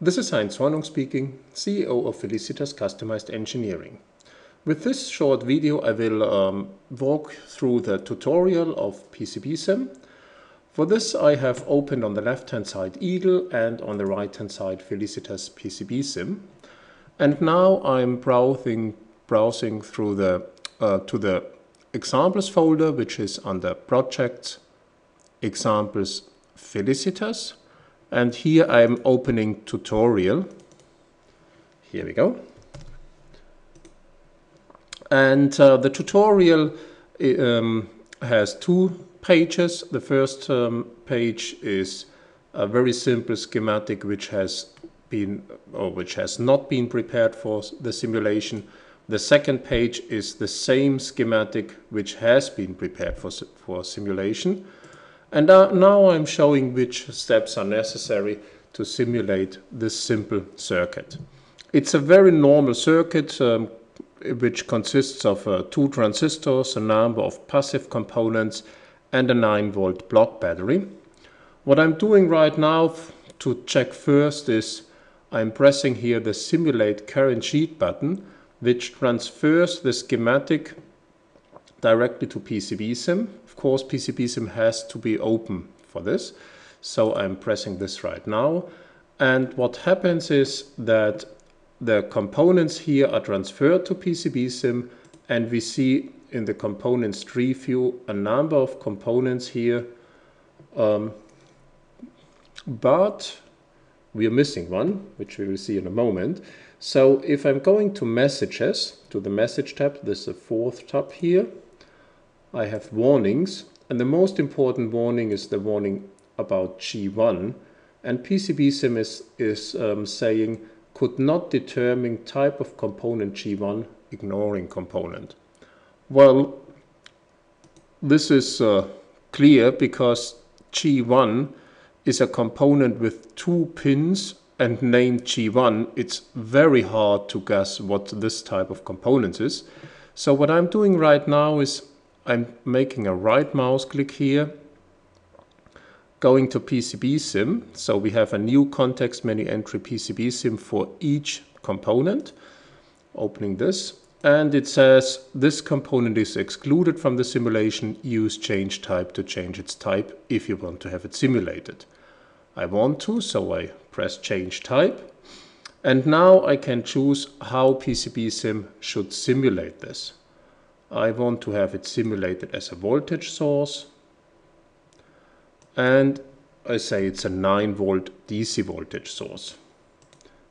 This is Heinz Hornung speaking, CEO of Felicitas Customized Engineering. With this short video I will um, walk through the tutorial of PCBSim. For this I have opened on the left hand side Eagle and on the right hand side Felicitas PCBSim. And now I'm browsing, browsing through the, uh, to the examples folder which is under projects, examples Felicitas and here I'm opening tutorial. Here we go. And uh, the tutorial um, has two pages. The first um, page is a very simple schematic which has been or which has not been prepared for the simulation. The second page is the same schematic which has been prepared for, for simulation. And now I'm showing which steps are necessary to simulate this simple circuit. It's a very normal circuit um, which consists of uh, two transistors, a number of passive components and a 9 volt block battery. What I'm doing right now to check first is I'm pressing here the simulate current sheet button which transfers the schematic directly to PCBSim course PCBSim has to be open for this. So I'm pressing this right now. And what happens is that the components here are transferred to PCBSim and we see in the components tree view a number of components here. Um, but we are missing one, which we will see in a moment. So if I'm going to messages, to the message tab, this is the fourth tab here, I have warnings and the most important warning is the warning about G1 and PCBSim is, is um, saying could not determine type of component G1 ignoring component. Well, this is uh, clear because G1 is a component with two pins and named G1. It's very hard to guess what this type of component is. So what I'm doing right now is I'm making a right mouse click here, going to PCBSim. So we have a new context menu entry PCBSim for each component. Opening this and it says this component is excluded from the simulation. Use change type to change its type if you want to have it simulated. I want to, so I press change type. And now I can choose how PCBSim should simulate this. I want to have it simulated as a voltage source and I say it's a 9 volt DC voltage source.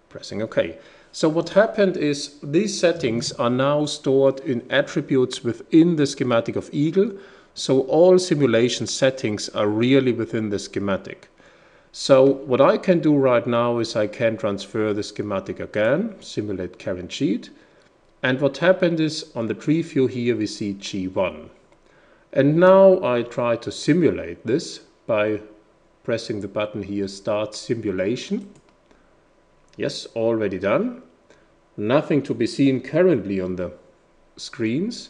Pressing OK. So what happened is these settings are now stored in attributes within the schematic of Eagle. So all simulation settings are really within the schematic. So what I can do right now is I can transfer the schematic again, simulate current sheet, and what happened is on the tree view here we see G1. And now I try to simulate this by pressing the button here start simulation. Yes, already done. Nothing to be seen currently on the screens.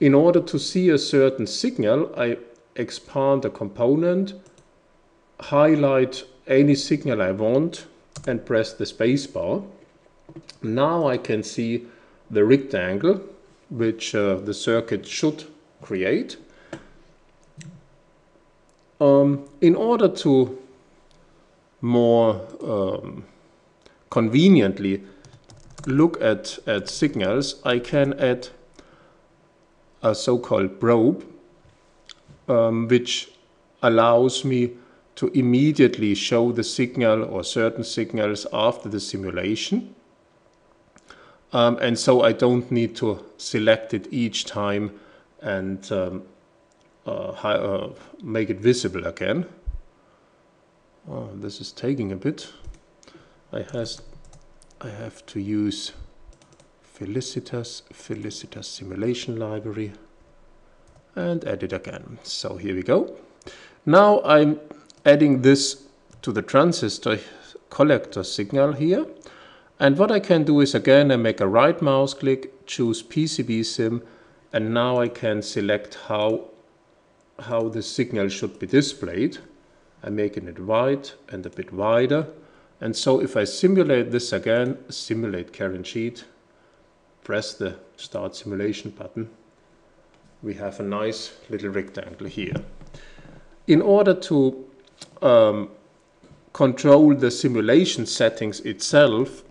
In order to see a certain signal, I expand a component, highlight any signal I want and press the spacebar. Now I can see the rectangle which uh, the circuit should create. Um, in order to more um, conveniently look at, at signals, I can add a so-called probe, um, which allows me to immediately show the signal or certain signals after the simulation. Um, and so I don't need to select it each time and um, uh, uh, make it visible again. Oh, this is taking a bit. I has I have to use Felicitas, Felicitas simulation library and add it again. So here we go. Now I'm adding this to the transistor collector signal here and what I can do is again, I make a right mouse click, choose PCBSim, and now I can select how, how the signal should be displayed. I'm making it white and a bit wider. And so if I simulate this again, simulate current sheet, press the start simulation button, we have a nice little rectangle here. In order to um, control the simulation settings itself,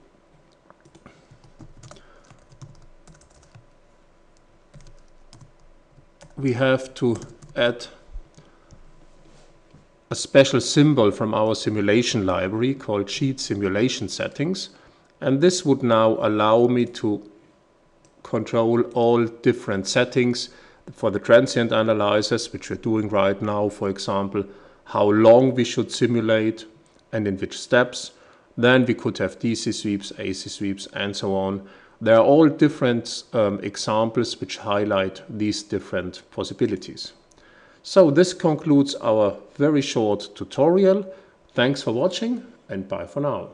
we have to add a special symbol from our simulation library called sheet simulation settings. And this would now allow me to control all different settings for the transient analyzers, which we're doing right now, for example, how long we should simulate and in which steps. Then we could have DC sweeps, AC sweeps, and so on. There are all different um, examples which highlight these different possibilities. So this concludes our very short tutorial. Thanks for watching and bye for now.